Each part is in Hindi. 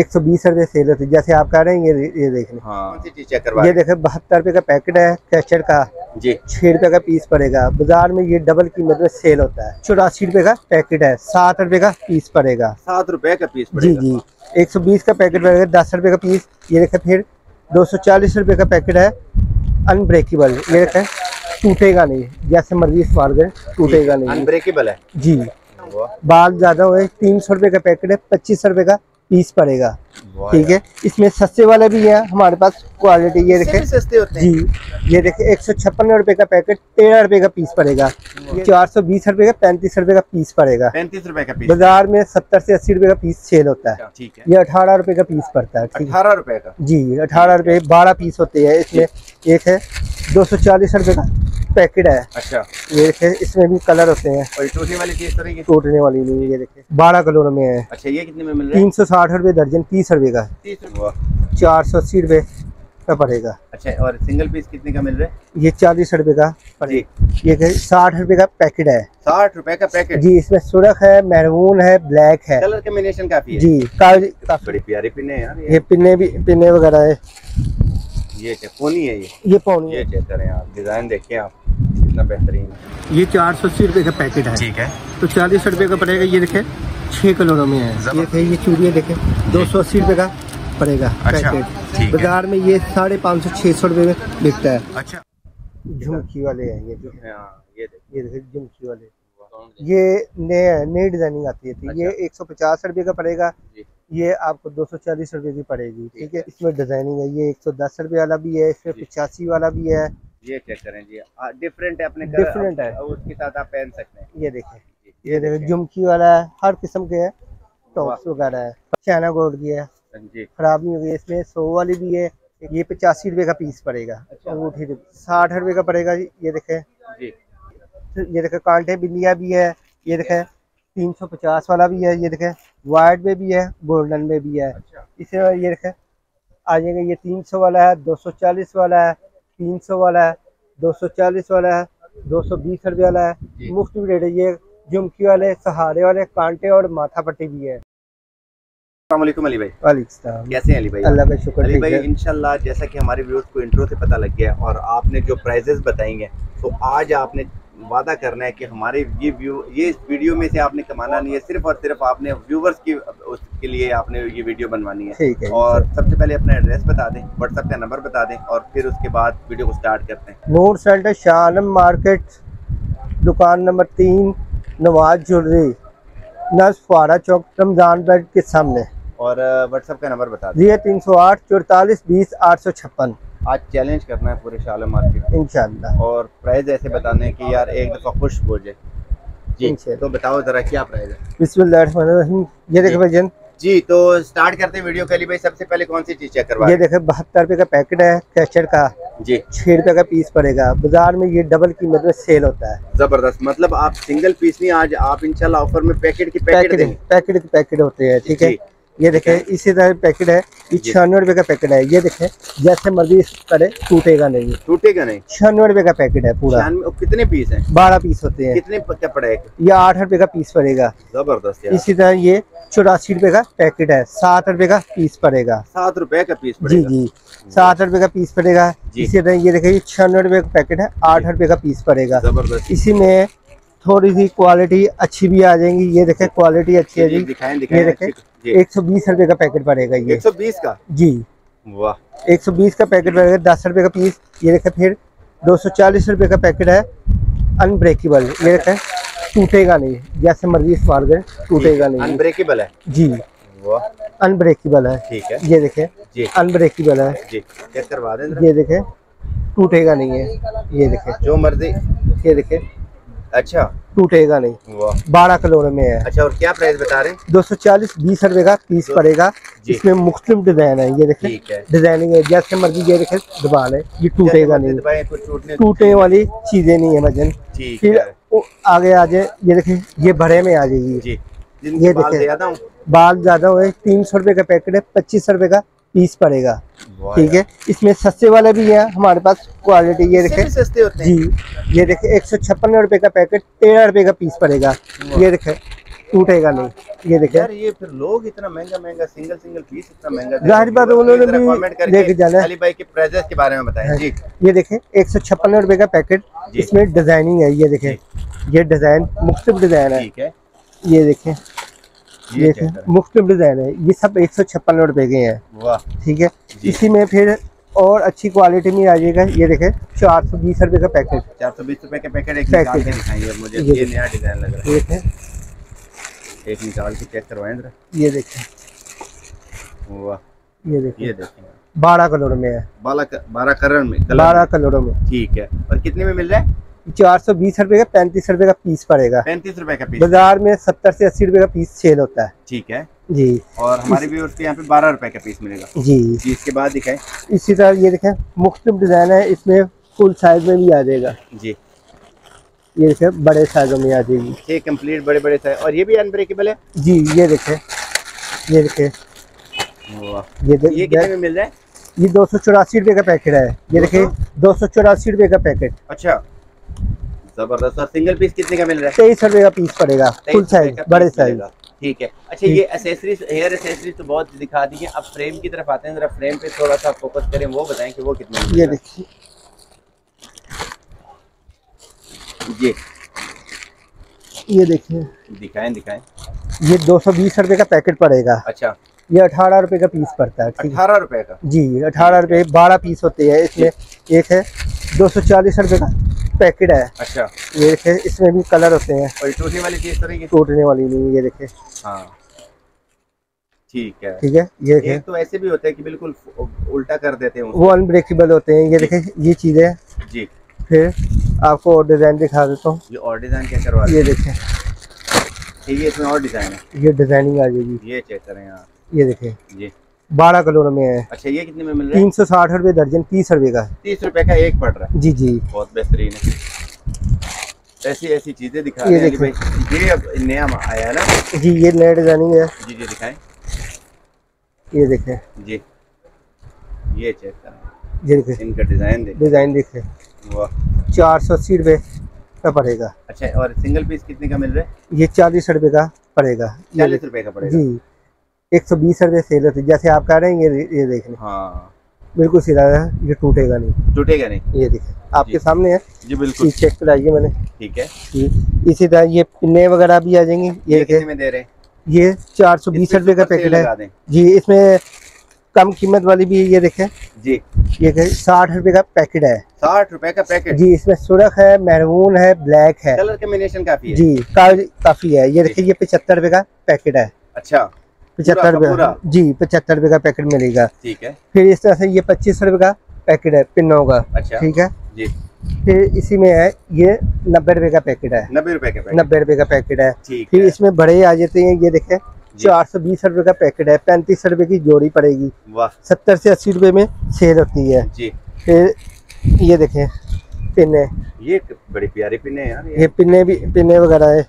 एक सौ बीस रुपये सेल होती है। जैसे आप कह रहे हैं ये ये देख लें। हाँ। सी ये देखें बहत्तर रुपये का पैकेट है कैचर का। जी। छः रुपये का पीस पड़ेगा। बाज़ार में ये डबल कीमत में सेल होता है। चौरासी रुपये का पैकेट है सात रुपये का पीस पड़ेगा। सात रुपए का पीस जी जी। एक सौ बीस का पैकेट पड़ेगा दस रुपये का पीस। ये देखें फिर दो सौ चालीस रुपये का पैकेट है अनब्रेकेबल। ये देखें टूटेगा नहीं। जैसे मर्ज़ी इस्तेमाल करें टूटेगा नहीं। अनब्रेकेबल है। जी। बाल ज़्यादा हुए तीन सौ रुपये का पैकेट है पच्चीस रुपये का पीस पड़ेगा। ठीक है? इसमें सस्ते वाले भी है हमारे पास क्वालिटी ये देखें। सस्ते होते हैं? जी ये देखिए एक सौ छप्पन रुपए का पैकेट तेरह रुपए का पीस पड़ेगा। चार सौ बीस रुपये का पैंतीस रुपए का पीस पड़ेगा। पैंतीस रुपए का पीस बाज़ार में सत्तर से अस्सी रुपये का पीस सेल होता है। ठीक है। ये अठारह रुपये का पीस पड़ता है अठारह रुपए का? जी अठारह रुपए बारह पीस होते हैं। इसमें एक है दो सौ चालीस रुपए का। पैकेट है। अच्छा। ये देखिए इसमें भी कलर होते हैं। और टूटने वाली चीज़ तो नहीं टूटने वाली नहीं ये देखिए बारह कलरों में है। अच्छा ये कितने में मिल रहा है? तीन सौ साठ रुपये दर्जन तीस रुपये का तीस चार सौ अस्सी रुपये का पड़ेगा। अच्छा और सिंगल पीस कितने का मिल रहा है? ये चालीस रुपये का ये साठ रुपये का पैकेट है। साठ रुपए का पैकेट? जी इसमें सुरख है मैरून है ब्लैक है। कलर कॉम्बिनेशन काफ़ी है। जी काफ़ी काफ़ी बड़ी प्यारी पिने हैं यार ये। पिन्ने भी पिन्ने वगैरह है। ये पोनी है ये? ये पौनी ये चेक करें आप डिज़ाइन देखिए आप। कितना बेहतरीन है। ये चार सौ अस्सी रुपये का पैकेट है। ठीक है। तो चालीस रुपये का पड़ेगा ये देखे छः कलरों में है। ये देखे ये चूड़ियाँ देखे दो सौ अस्सी रुपये का पड़ेगा अच्छा, पैकेट। बाज़ार में ये साढ़े पाँच सौ छः सौ रुपये में बिकता है। अच्छा। झुमकी वाले हैं ये। जो हाँ ये देखिए देखे झुमकी वाले। ये नए नई डिज़ाइनिंग आती है तो ये अच्छा। एक सौ पचास रुपये का पड़ेगा। ये आपको दो सौ चालीस रुपये की पड़ेगी ठीक है? इसमें डिज़ाइनिंग है। ये एक सौ दस रुपये वाला भी है इसमें। पचासी वाला भी है। ये चेक करें जी। डिफरेंट है अपने Different है। उसके साथ आप पहन सकते हैं। ये देखें ये देखें झुमकी वाला है हर किस्म के है टॉप्स वगैरह है चाइना गोल्ड की है खराब नहीं होगी इसमें सौ वाली भी है ये पचासी रुपए का पीस पड़ेगा। अच्छा। अंगूठी साठ रुपए का पड़ेगा ये देखे। जी। ये देखे कांटे बिंदिया भी है ये देखे तीन सौ पचास वाला भी है ये देखे वाइट में भी है गोल्डन में भी है। अच्छा। इसे ये देखे आ जाएगा ये तीन सौ वाला है दो सौ चालीस वाला है तीन सौ वाला है दो सौ चालीस वाला है दो सौ बीस रुपये वाला है। मुफ़्त भी रेट है। ये झुमकी वाले सहारे वाले कांटे और माथा पट्टी भी है। अली भाई। वालेकुम कैसे हैं अली भाई? अल्लाह का शुक्र अली भाई इंशाल्लाह जैसा कि हमारे व्यूअर्स को इंट्रो से पता लग गया और आपने जो प्राइजेस बताएँगे तो आज आपने वादा करना है कि हमारे ये व्यू ये इस वीडियो में से आपने कमाना नहीं है सिर्फ़ और सिर्फ़ आपने व्यूवर्स की उसके लिए आपने ये वीडियो बनवानी है। ठीक है और सबसे पहले अपना एड्रेस बता दें व्हाट्सएप का नंबर बता दें और फिर उसके बाद वीडियो को स्टार्ट करते हैं। नूर सेंटर शाह आलम मार्केट दुकान नंबर तीन नवाज़ ज्वेलरी नस फुआरा चौक रमज़ान बेड के सामने। और व्हाट्सएप का नंबर बता दें। जी तीन सौ आठ चौतालीस बीस आठ सौ छप्पन। आज चैलेंज करना है पूरे शालम मार्केट इंशाल्लाह। और प्राइस ऐसे बताने कि यार एक दफ़ा खुश हो जाए। जी तो बताओ ज़रा क्या प्राइस है? बिस्मिल्लाहिर्रहमानिर्रहीम। ये देखे भजन जी तो स्टार्ट करते हैं वीडियो के लिए भाई। सबसे पहले कौन सी चीज़ चेक करवा ये देखे बहत्तर रुपये का पैकेट है कैचर का। जी। छः रुपये का पीस पड़ेगा। बाज़ार में ये डबल कीमत में सेल होता है। ज़बरदस्त। मतलब आप सिंगल पीस नहीं आज आप इंशाल्लाह ऑफ़र में पैकेट की पैकेट पैकेट पैकेट पैकेट होते हैं ठीक है। ये देखे इसी तरह पैकेट है ये छियानवे रुपए का पैकेट है ये देखे जैसे मर्ज़ी करे टूटेगा नहीं। टूटेगा नहीं? छियानवे रुपए का पैकेट है पूरा। कितने पीस हैं? बारह पीस होते हैं। कितने क्या पड़ेगा ये आठ रुपए का पीस पड़ेगा। ज़बरदस्त इसी तरह ये चौरासी रुपए का पैकेट है सात रुपए का पीस पड़ेगा। सात रुपए का पीस जी जी। सात रुपए का पीस पड़ेगा। इसी तरह ये देखिए छियानवे रुपए का पैकेट है आठ रुपए का पीस पड़ेगा। ज़बरदस्त। इसी में थोड़ी सी क्वालिटी अच्छी भी आ जाएँगी। ये देखे क्वालिटी अच्छी है जी, जी। दिखाएँ ये दिखाएँ देखे एक सौ बीस रुपए का पैकेट पड़ेगा ये। एक सौ बीस का? जी। वाह। एक सौ बीस का पैकेट पड़ेगा दस रुपए का पीस ये देखे फिर दो सौ चालीस रुपए का पैकेट है अनब्रेकेबल ये देखे टूटेगा नहीं। जैसे मर्ज़ी इस्तेमाल करें टूटेगा नहीं। अनब्रेकेबल है। जी। अनब्रेकेबल है। ठीक है। ये देखे जी। अनब्रेकेबल है। जी करवा दें ये देखे टूटेगा नहीं है। ये देखे। जो मर्ज़ी। ये देखे अच्छा। टूटेगा नहीं। बारह कलोर में है। अच्छा और क्या प्राइस बता रहे हैं? दो सौ चालीस बीस रुपए का पीस पड़ेगा। इसमें मुख्तलिफ़ डिज़ाइन है ये देखे। डिज़ाइनिंग है। जैसे मर्ज़ी ये देखे दुकान है। ये टूटेगा नहीं। टूटने वाली चीज़ें नहीं है वज़न ठीक फिर आगे आ जाए ये देखे ये भरे में आ जाएगी। ये देखें। बाल ज़्यादा हुए तीन सौ रुपए का पैकेट है पच्चीस सौ रुपए का पीस पड़ेगा। ठीक है? इसमें सस्ते वाले भी है हमारे पास क्वालिटी ये देखे। सस्ते होते हैं। जी ये देखे एक सौ छप्पन रुपए का पैकेट तेरह रुपए का पीस पड़ेगा। ये देखे टूटेगा नहीं। ये देखे। यार ये फिर लोग इतना महँगा महँगा सिंगल सिंगल पीस इतना महँगा ज़ाहिर बात है, उन्होंने भी लेके जाना है। अली भाई के प्राइजेस के बारे में बताएँ। जी। ये देखे एक सौ छप्पन रुपए का पैकेट इसमें डिज़ाइनिंग है ये देखे। ये डिज़ाइन मुख्तलिफ़ डिज़ाइन है। ये देखें। मुख्तलिफ़ डिज़ाइन है। ये सब एक सौ छप्पन रुपए के हैं। ठीक है? इसी में फिर और अच्छी क्वालिटी में आ जाएगा। ये देखे चार सौ बीस रुपए का पैकेट। चार सौ बीस रुपए का पैकेट एक पैकेट। दिखाइए मुझे। ये नया डिज़ाइन लग रहा ये देखें। है एक निकाल के चेक करवाएँ जरा। ये देखें। वाह। ये देखें। ये देखें। बारह कलरों में है। बारह बारह कलर में। बारह। कलरों में। ठीक है। और कितने में मिल रहा है? चार सौ बीस रुपए का पैंतीस रुपए का पीस पड़ेगा। पैंतीस रुपए का पीस। बाज़ार में सत्तर से अस्सी रुपए का पीस सेल होता है। ठीक है। जी। और हमारे व्यूअर्स के यहाँ पे बारह रुपए का पीस मिलेगा। जी। जी इसके बाद दिखाएँ। इसी तरह ये देखें मुख्तलिफ़ डिज़ाइन है इसमें फुल साइज़ में भी आ जाएगा। जी। ये देखे बड़े साइजों में आ जाएगी। छह कंप्लीट बड़े बड़े साइज़ और ये भी अनब्रेकेबल है? जी ये देखें ये देखें। ये ये कितने में मिल रहा है? ये दो सौ चौरासी रुपये का पैकेट है। ये देखें दो सौ चौरासी रुपये का पैकेट अच्छा। ज़बरदस्त। और सिंगल पीस कितने का मिल रहा है? तेईस रुपए का पीस पड़ेगा फुल 23 साइज़ बड़े साइज़। ठीक है। अच्छा ये एसेसरीज हेयर एसेसरीज तो बहुत दिखा दी है। अब फ्रेम की तरफ़ आते हैं जरा फ्रेम पे थोड़ा सा फोकस करें वो बताएँ कि वो कितने ये देखिए। जी ये देखिए। दिखाएँ दिखाएँ। ये दो सौ बीस रुपये का पैकेट पड़ेगा। अच्छा। ये अठारह रुपए का पीस पड़ता है अठारह रुपए का? जी अठारह रुपये बारह पीस होते हैं इसमें एक है दो सौ चालीस रुपये का। पैकेट है। अच्छा। ये देखें इसमें भी कलर होते हैं। और टूटने वाली चीज़ तो नहीं टूटने वाली नहीं ये देखें। हाँ। ठीक है। ठीक है ये देखें। एक तो ऐसे भी होता है कि बिल्कुल उल्टा कर देते हैं वो अनब्रेकेबल होते हैं। ये देखे ये चीज़ें। जी। फिर आपको और डिज़ाइन दिखा देता हूँ। ये और डिज़ाइन क्या करवा ये देखें। हैं ये इसमें और डिज़ाइन है? ये डिज़ाइनिंग आ जाएगी। ये चेक करें आप। ये देखें। जी। बारह कलरों में है। अच्छा ये कितने में मिल रहा है? तीन सौ साठ रुपये दर्जन तीस रुपये का तीस रुपए का एक पड़ रहा है? जी जी। बहुत बेहतरीन है। ऐसी ऐसी चीज़ें दिखा ये रहे हैं ये अब नया आया है ना? जी ये नया डिज़ाइनिंग है। जी जी दिखाएँ। ये देखें। जी। ये चेक करें। ये देखें। इनका डिज़ाइन देखें। डिज़ाइन देखें। वाह। चार सौ अस्सी रुपये का पड़ेगा। अच्छा और सिंगल पीस कितने का मिल रहा है? ये चालीस रुपये का पड़ेगा। चालीस रुपए का पड़ेगा। जी एक सौ बीस रुपये सेल होती है। जैसे आप कह रहे हैं ये ये देख लें। हाँ। बिल्कुल सीधा है ये टूटेगा नहीं। टूटेगा नहीं। ये देखें आपके सामने है। जी बिल्कुल। चेक कराइए मैंने। ठीक है। इसी तरह ये पिन्ने वगैरह भी आ जाएँगे। ये ये कितने में दे रहे हैं? ये चार सौ बीस रुपये का पैकेट है। जी इसमें कम कीमत वाली भी ये देखे। जी। ये साठ रुपये का पैकेट है। साठ रुपए का पैकेट? जी इसमें सुरख है मैरून है ब्लैक है। कलर कम्बिनेशन काफ़ी है। जी का, काफ़ी है। ये देखिए ये पचहत्तर रुपये का पैकेट है। अच्छा। पचहत्तर रुपये जी पचहत्तर रुपये का पैकेट मिलेगा। ठीक है। फिर इस तरह से ये पच्चीस रुपये का पैकेट है पिन्नों का अच्छा। ठीक है? जी। फिर इसी में है ये नब्बे रुपए का पैकेट है। नब्बे रुपए का पैकेट। नब्बे रुपये का पैकेट है। फिर इसमें बड़े आ जाते हैं ये देखें। चार सौ बीस रुपए का पैकेट है पैंतीस रुपए की जोड़ी पड़ेगी। सत्तर से अस्सी रुपए में सेल होती है। जी। फिर ये देखें पिन्ने ये बड़ी प्यारी पिन है यार ये। ये पिन्ने भी पिन्ने वगैरह है।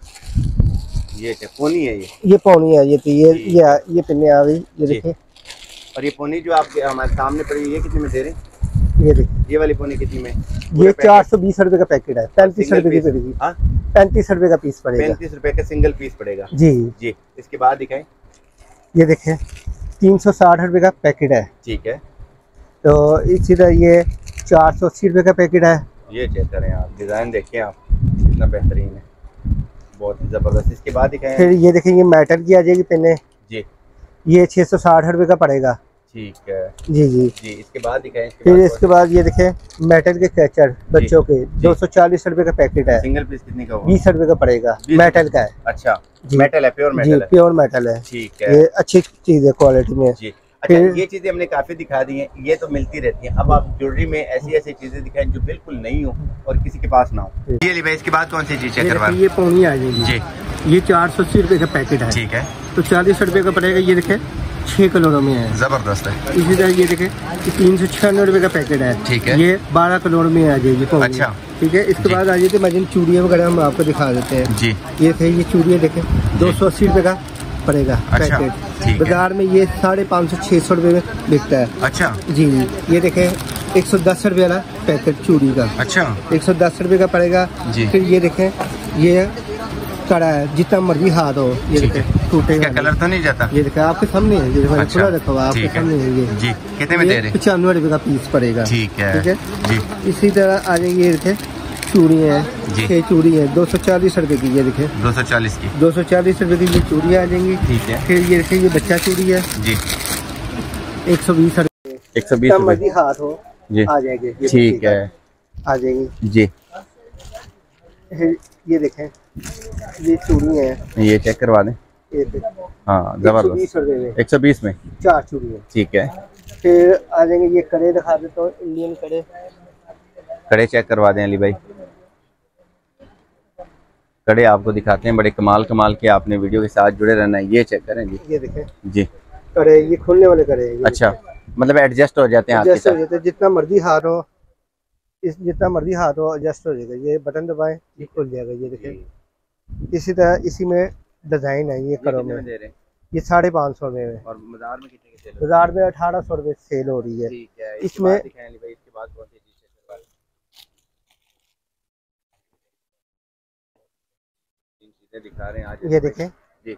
ये पोनी है ये। ये पौनी है ये जी। ये ये पिन्ने आ गई ये। देखिए। और ये पोनी जो आपके हमारे सामने पड़ी है ये कितने में दे रहे हैं? ये देखिए। ये वाली पोनी कितनी में? ये चार सौ बीस रुपये का पैकेट है। पैंतीस रुपये की पड़ेगी। हाँ? पैंतीस रुपये का पीस पड़ेगा। पैंतीस रुपए का सिंगल पीस पड़ेगा। जी। जी इसके बाद दिखाएँ। ये देखें तीन सौ साठ रुपये का पैकेट है। ठीक है। तो इसी तरह ये चार सौ अस्सी रुपये का पैकेट है। ये चेक करें आप डिज़ाइन देखें आप कितना बेहतरीन है। बहुत ही ज़बरदस्त। इसके बाद दिखाएँ। फिर ये देखें ये मेटल की आ जाएगी पिन्ने जी। ये छः सौ साठ रुपये का पड़ेगा। ठीक है। जी जी। जी इसके बाद दिखाएँ इसके फिर बाद इसके बाद ये देखें मेटल के कैचर बच्चों के दो सौ चालीस रुपये का पैकेट है। सिंगल पीस कितने का बीस रुपये का पड़ेगा। मेटल का है। अच्छा मेटल है प्योर मेटल है। प्योर मेटल है। ठीक है। ये अच्छी चीज़ है क्वालिटी में। जी। अच्छा ये चीज़ें हमने काफ़ी दिखा दी हैं ये तो मिलती रहती हैं। अब आप ज्वेलरी में ऐसी ऐसी चीज़ें दिखाएँ जो बिल्कुल नहीं हो और किसी के पास ना हो। ये ली भाई इसके बाद कौन सी चीज़ ये देखिए ये पौनी आ जाएगी। जी। ये चार सौ अस्सी रुपये का पैकेट है। ठीक है। तो चालीस रुपये का पड़ेगा ये देखे छः कलोरों में है। ज़बरदस्त है। इसी तरह ये देखे तीन सौ छियानवे रुपये का पैकेट है। ठीक है। ये बारह कलोड़ में आ जाएगी अच्छा। ठीक है इसके बाद आ जाती है मजिन चूड़ियाँ वगैरह हम आपको दिखा देते हैं। जी। ये थे ये चूड़ियाँ देखे दो सौ अस्सी रुपये का पड़ेगा अच्छा, पैकेट। बाज़ार में ये साढ़े पाँच सौ छः सौ रुपये में बिकता है। अच्छा। जी जी। ये देखें एक सौ दस रुपये वाला पैकेट चूड़ी का। अच्छा। एक सौ दस रुपये का पड़ेगा। फिर ये देखें ये कड़ा है जितना मर्ज़ी हाथ हो ये देखे टूटेगा कलर तो नहीं जाता? ये देखा आपके सामने है ये देखो अच्छा, खुला रखा हुआ आपके सामने है ये। जी। कितने में दे रहे पचानवे रुपए का पीस पड़ेगा। ठीक है। ठीक है? जी। इसी तरह आ ये देखे। चूड़ी है छह चूड़ी है दो सौ चालीस रुपए की ये देखे। दो सौ चालीस की। दो सौ चालीस रुपए की ये चूड़ी आ जाएँगी। ठीक है। फिर ये देखिए ये बच्चा चूड़ी है। जी। एक सौ बीस रुपए। एक सौ बीस रुपए। हाथ हो जी। आ जाएँगे। ये ठीक है। आ जाएँगी। जी। ये देखें ये चूड़ी है। ये चेक करवा दें। हाँ एक सौ ज़बरदस्त। बीस में। एक सौ बीस में। चार चूड़ी है। ठीक है। फिर आ जाएँगे ये कड़े दिखा देता हूँ इंडियन कड़े। कड़े चेक करवा दें अली भाई। कड़े आपको दिखाते हैं बड़े कमाल कमाल के आपने वीडियो के साथ जुड़े रहना है ये चेक करें जी। ये देखें। जी। कड़े ये खुलने वाले कड़े अच्छा मतलब एडजस्ट हो जाते हैं हो साथ। जाता जितना मर्ज़ी हाथ हो इस जितना मर्ज़ी हाथ हो एडजस्ट हो जाएगा। ये बटन दबाएँ ये खुल जाएगा ये देखें। इसी तरह इसी में डिज़ाइन है ये करो में। ये साढ़े पाँच सौ में और बाज़ार में कितने बाज़ार में अठारह सौ रुपये सेल हो रही है। इसमें- इसमें दिखाएँ अली भाई इसके बाद कौन सी चीज़ चेक करवा दिखा रहे हैं आज ये देखें। जी।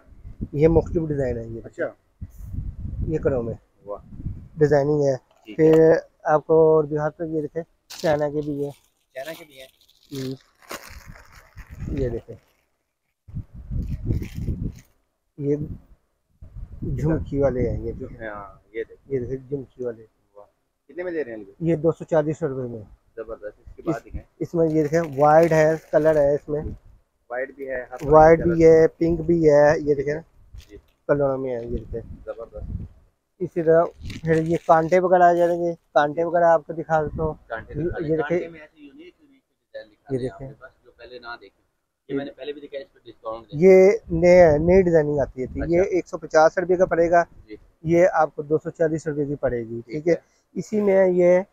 ये मुख्तलिफ़ डिज़ाइन है ये अच्छा। ये करो में। वाह। डिज़ाइनिंग है। फिर आपको और भी हाथ तक ये देखें चाइना के भी है। चाइना के भी हैं? हम्म, ये देखें। ये झुमकी वाले हैं ये हाँ ये देखें। झुमकी वाले। कितने में दे रहे हैं ये दो सौ चालीस रुपये में। ज़बरदस्त इसके बाद इसमें ये देखें वाइट है कलर है इसमें। वाइट भी है वाइट भी है पिंक भी है ये देखे ना। कलर। में है ये देखें। ज़बरदस्त। इसी तरह फिर ये कांटे वगैरह आ जाएँगे। कांटे वगैरह आपको दिखा देता हूँ। ये- दिखा ये। देखें- ये ये ये नए नई डिज़ाइनिंग आती है तो ये अच्छा। एक सौ पचास रुपये का पड़ेगा। ये आपको दो सौ चालीस रुपये की पड़ेगी ठीक ठीक है। इसी में ये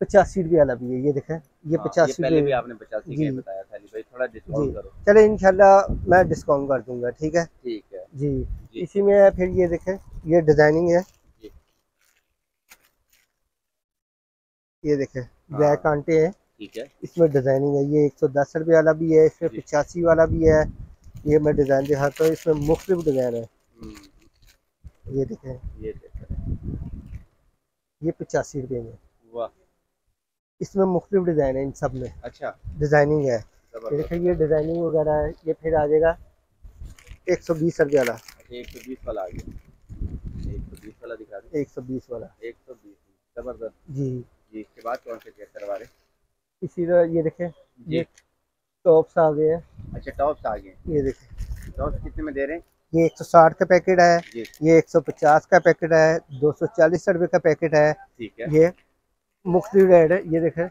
पचासी रुपये वाला भी है ये देखें। ये हाँ, पचासी पहले भी आपने पचासी जी। बताया था भाई थोड़ा डिस्काउंट करो। चले इंशाल्लाह मैं डिस्काउंट कर दूँगा ठीक है? ठीक है। जी। जी। इसी में फिर ये देखें ये डिज़ाइनिंग है। ये देखें ब्लैक कांटे हैं। ठीक है। इसमें डिज़ाइनिंग है ये एक सौ दस रुपये वाला भी है इसमें। पचासी वाला भी है। ये मैं डिज़ाइन दिखाता हूँ इसमें मुख्तलिफ़ डिज़ाइन है। हम्म, ये देखें। ये करें ये पचासी रुपये में। वाह। इसमें मुख्तलिफ़ डिज़ाइन है इन सब में। अच्छा। डिज़ाइनिंग है। ये देखिए ये डिज़ाइनिंग वगैरह है ये फिर आ जाएगा एक सौ बीस रुपये वाला। एक सौ बीस वाला आ गया। एक सौ बीस वाला दिखा दें? एक सौ बीस वाला। एक सौ बीस। ज़बरदस्त। जी। जी इसके बाद कौन से चेक करवा रहे इसी तरह ये देखें ये टॉप्स आ गए हैं। अच्छा टॉप्स आ गए। ये देखें टॉप्स कितने में दे रहे हैं? ये एक सौ साठ का पैकेट है ये एक सौ पचास का पैकेट है दो सौ चालीस रुपये का पैकेट है। ठीक है। ये मुख्तलिफ़ रेट है ये देखें।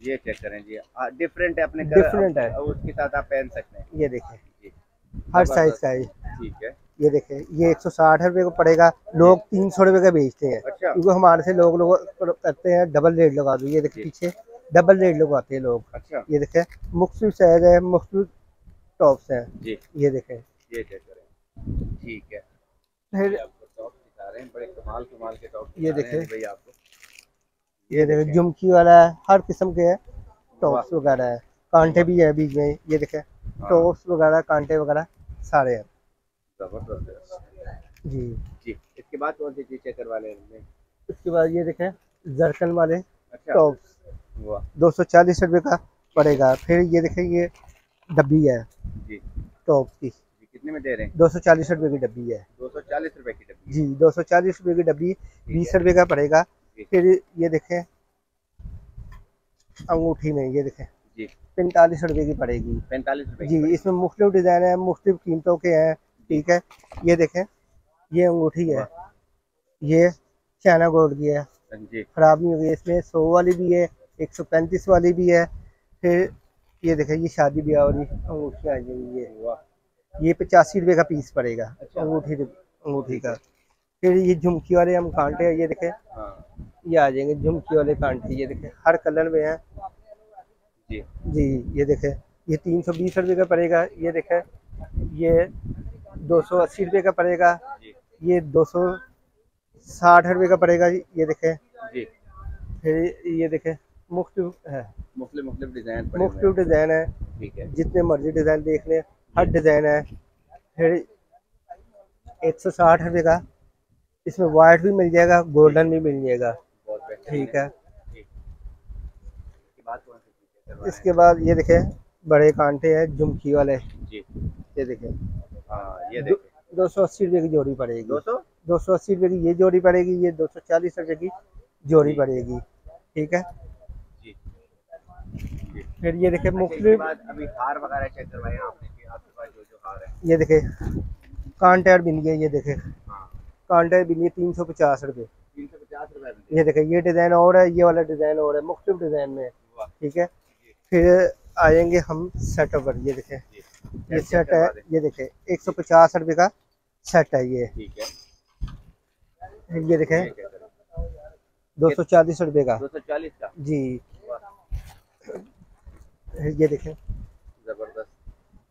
ये चेक करें जी। डिफरेंट है अपने Different है। उसके साथ आप पहन सकते हैं। ये देखें। हर। साइज़ का है ठीक है। ये देखें ये एक सौ साठ रुपये को पड़ेगा। लोग तीन सौ रुपये का बेचते हैं। अच्छा। क्योंकि हमारे से लोग लोग करते हैं डबल रेट लगा दो। ये देखें। पीछे डबल रेट लगवाते हैं लोग। अच्छा। ये देखें मुख्तलिफ़ साइज़ है मुख्तलिफ़ टॉप्स हैं। जी। ये देखें। ये ठीक है। फिर टॉप दिखा रहे हैं बड़े कमाल कमाल के टॉप ये देखें। भाई आपको। ये देखें झुमकी वाला है हर किस्म के है टॉप्स वगैरह है। कांटे भी है बीच में ये देखें हाँ, टॉप्स वगैरह कांटे वगैरह सारे हैं। है। जी। जी इसके बाद कौन सी चीज़ चेक करवा लें? उसके बाद ये देखें जरकन वाले अच्छा। टॉप्स वाह। दो सौ चालीस रुपये का पड़ेगा। फिर ये देखें ये डब्बी है जी। टॉप की। कितने में दे रहे हैं? दो सौ चालीस रुपये की डब्बी है। दो सौ चालीस रुपए की डब्बी जी दो सौ चालीस रुपये की डब्बी बीस रुपये का पड़ेगा। फिर ये देखें अंगूठी में ये देखें। जी। पैंतालीस रुपए की पड़ेगी। पैंतालीस रुपए जी इसमें मुख्तलिफ़ डिज़ाइन है मुख्तलिफ़ कीमतों के हैं ठीक है। ये देखें ये अंगूठी है ये चाइना गोल्ड की है। जी। ख़राब नहीं होगी इसमें सौ वाली भी है एक सौ पैंतीस वाली भी है। फिर ये देखें ये शादी ब्याह वाली अंगूठी आ जाएगी ये ये पचासी रुपये का पीस पड़ेगा अच्छा। अंगूठी अंगूठी का। फिर ये झुमकी वाले हम कांटे हैं ये देखें। हाँ। ये आ जाएँगे झुमकी वाले कांटे ये देखें हर कलर में है। जी। जी ये देखें ये तीन सौ बीस रुपये का पड़ेगा ये देखें ये दो सौ अस्सी रुपये का पड़ेगा ये दो सौ साठ रुपये का पड़ेगा ये देखें। जी। फिर ये देखें मुख्तलिफ़ है। मुख्तलिफ़ डिज़ाइन है। ठीक है। जितने मर्ज़ी डिज़ाइन देख लें हर डिज़ाइन है। फिर एक सौ साठ रुपये का इसमें वाइट भी मिल जाएगा गोल्डन भी मिल जाएगा। ठीक है। इसके बाद ये देखें बड़े कांटे हैं झुमकी वाले। जी। ये देखें। हाँ ये दो दो सौ अस्सी रुपये की जोड़ी पड़ेगी। दो सौ? दो सौ अस्सी रुपये की ये जोड़ी पड़ेगी ये दो सौ चालीस रुपये की जोड़ी पड़ेगी। ठीक है? जी। जी। फिर ये देखे अच्छा, इसके मुख्तलिफ़। अभी हार वगैरह चेक करवाए आपने आपके पास जो जो हार है। ये देखे कांटे और बिंदिया ये देखें। हाँ। कांटे बिंदिया तीन सौ पचास रुपये तीन सौ पचास रुपए ये देखें ये डिज़ाइन और है ये वाला डिज़ाइन और है मुख्तलिफ़ डिज़ाइन में ठीक है? फिर आएँगे हम सेट पर ये देखें। ये सेट है ये देखें एक सौ पचास रुपये का सेट है ये। ये देखें दो सौ चालीस रुपये का। दो सौ चालीस का? जी। ये देखें। ज़बरदस्त।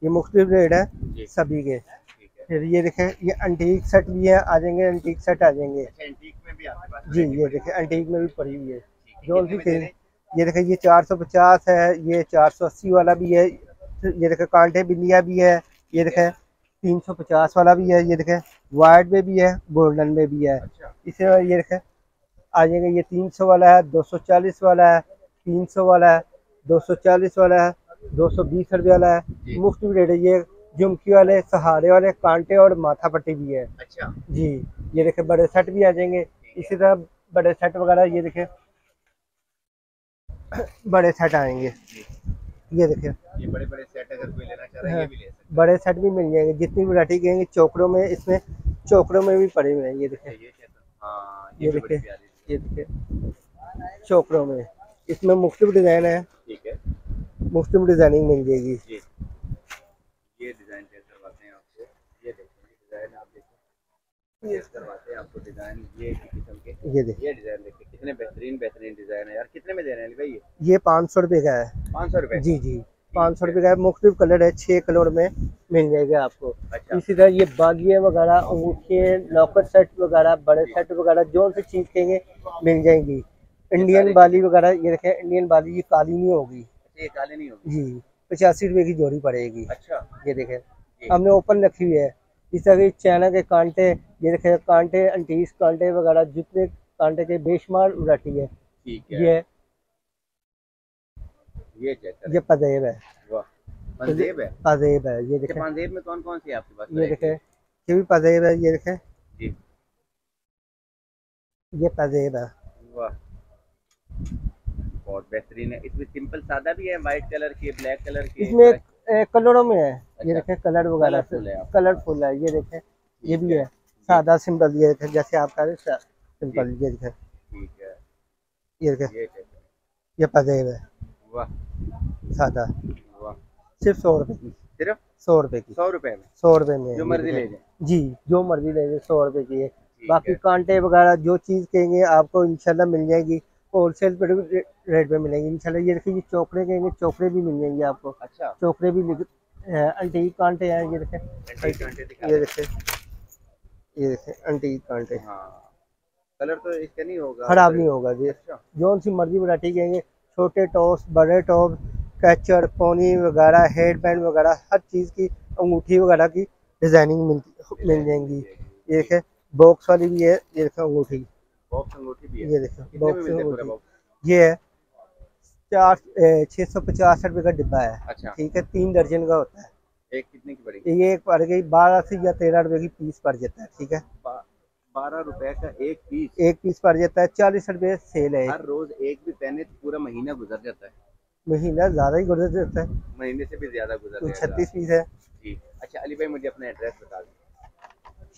ये मुख्तलिफ़ रेट है सभी के। फिर ये देखें ये अंटीक सेट भी है आ जाएँगे अंटीक सेट आ जाएँगे। अच्छा भी आपके पास जी ये पड़ी देखें अंटीक में भी पड़ी हुई है। जो हैं? ये देखें ये चार सौ पचास है ये चार सौ अस्सी वाला भी है ये देखें कांटे बिंदिया भी है ये देखें तीन सौ पचास वाला भी है ये देखें वाइट में भी है गोल्डन में भी है। अच्छा। इसे ये देखें आ जाएँगे ये तीन सौ वाला है दो सौ चालीस वाला है तीन सौ वाला है दो सौ चालीस वाला है दो सौ बीस रुपये वाला है। मुफ़्त भी रेट है ये झुमकी वाले सहारे वाले कांटे और माथा पट्टी भी है। अच्छा। जी ये देखे बड़े सेट भी आ जाएँगे। इसी तरह बड़े सेट वगैरह ये देखें। बड़े सेट आएँगे। ये देखें। ये बड़े बड़े सेट अगर कोई लेना चाह रहा है ये भी ले सकते बड़े सेट भी मिल जाएँगे। जितनी वैरायटी कहेंगे चोकड़ों में इसमें चोकड़ों में भी पड़े हुए हैं ये देखें। ये कैसा हाँ ये देखें। चोकड़ों में। इसमें मुख्तलिफ़ डिज़ाइन है। ठीक है। मुख्तलिफ़ डिज़ाइनिंग मिल जाएगी। ये डिज़ाइन चेक करवाते हैं आपको ये देखिए ये डिज़ाइन आप देखिए ये आपको ये ये देखिए डिज़ाइन देखिए कितने बेहतरीन बेहतरीन डिज़ाइन है यार। कितने में दे रहे हैं भाई ये? ये पाँच सौ रुपये का है। पाँच सौ रुपए? जी जी। पाँच सौ रुपये का है। मुख्तलिफ़ कलर है छः कलर में मिल जाएगा आपको। अच्छा। इसी तरह ये बागिया वगैरह अंगूठिए लॉकेट सेट वगैरह बड़े सेट वगैरह जो सी चीज़ कहेंगे मिल जाएँगी। इंडियन बाली वगैरह ये देखें इंडियन बाली ये काली नहीं होगी। अच्छा, ये काली नहीं होगी। जी पचासी रुपये की जोड़ी पड़ेगी। अच्छा। ये देखें। हमने ओपन रखी हुई है। इस तरह की चाइना के कांटे ये देखें कांटे अंटीस कांटे वगैरह जितने कांटे के बेशुमार वरायटी है। ठीक है। ये ये ये पदेब है। वाह है? पदेब है ये अच्छा देखें। पंजेब में कौन कौन सी आपके पास? ये देखें ये भी पदेब है ये देखे। जी। ये पदेब है। वाह। बहुत बेहतरीन है। इसमें सिंपल सादा भी है वाइट कलर की ब्लैक कलर की इसमें कलरों में है। ये अच्छा। देखें कलर वगैरह कलरफुल है ये देखें ये भी है। सादा सिंपल ये देखें जैसे आप कह रहे सिंपल ये देखें। ये देखें। ये पदेब है। सादा। सिर्फ़ सौ रुपए की। सिर्फ़ सौ रुपए की। सौ रुपए में? सौ रुपए में। जो मर्ज़ी ले जाए। जी जो मर्ज़ी ले जाए सौ रुपए की है। बाकी कांटे वगैरह जो चीज़ कहेंगे आपको इंशाल्लाह मिल जाएगी। होलसेल पे भी रेट पे मिलेंगी। इंशाल्लाह ये देखिए ये चोकड़े कहेंगे चोकड़े भी मिल जाएँगे आपको। अच्छा। चोकड़े भी अंटीक कांटे हैं ये देखें ये। देखें ये देखें अंटीक कांटे। हाँ। कलर तो इसका नहीं होगा। खराब नहीं होगा जी। अच्छा। जो सी मर्ज़ी वरायटी कहेंगे छोटे टॉप्स बड़े टॉप कैचर पोनी वगैरह हेड बैंड वगैरह हर चीज़ की अंगूठी वगैरह की डिज़ाइनिंग मिल मिल जाएँगी। ये देखें बॉक्स वाली भी है ये देखें अंगूठी। ये बॉक्स हैं अंगूठी ये है चार छः सौ पचास रुपये का डिब्बा है। अच्छा। ठीक है तीन दर्जन का होता है। एक कितने की पड़ेगी ये एक पड़ गई बारह से या तेरह रुपए की पीस पड़ जाता है ठीक है। बारह रुपए का एक पीस? एक पीस पड़ जाता है चालीस रुपये सेल है। हर रोज एक भी पहने तो पूरा महीना गुजर जाता है। महीना ज़्यादा ही गुजर जाता है। महीने से भी ज़्यादा गुजर तो छत्तीस पीस है। जी अच्छा अली भाई मुझे अपना एड्रेस बता दें।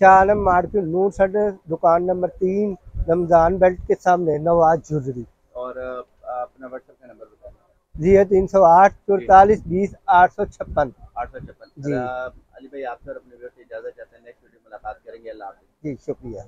शाह आलम मार्केट नूर सड दुकान नंबर तीन। रमज़ान बेल्ट के सामने नवाज़ जुजरी और अपना व्हाट्सएप का नंबर बताना जी है तीन सौ आठ चौतालीस बीस आठ सौ छप्पन। आठ सौ छप्पन। जी। अली भाई आपसे और अपने व्यवस्था इजाज़त चाहते हैं। नेक्स्ट वीडियो मुलाकात करेंगे। अल्लाह हाफिज़। जी शुक्रिया।